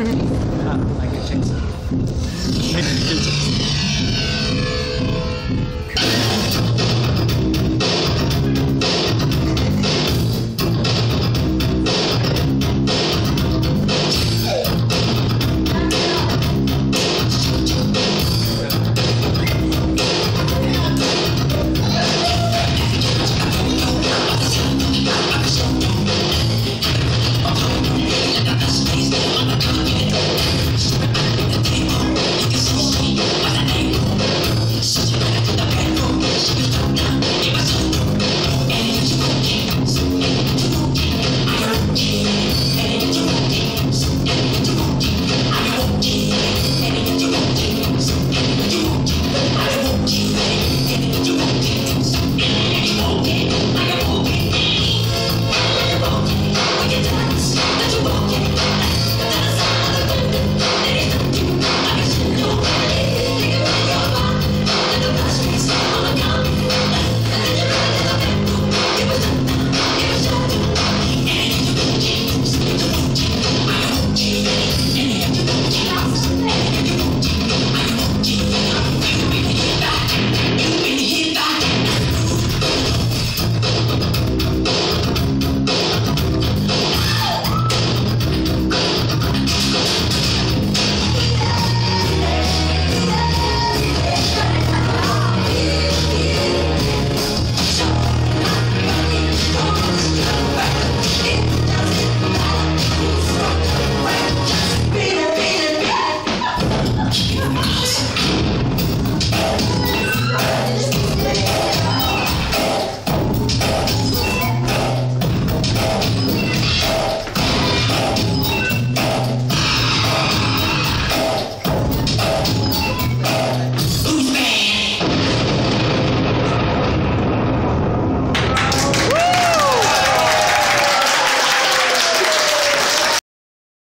Ah, Michael Jackson. Michael Jackson.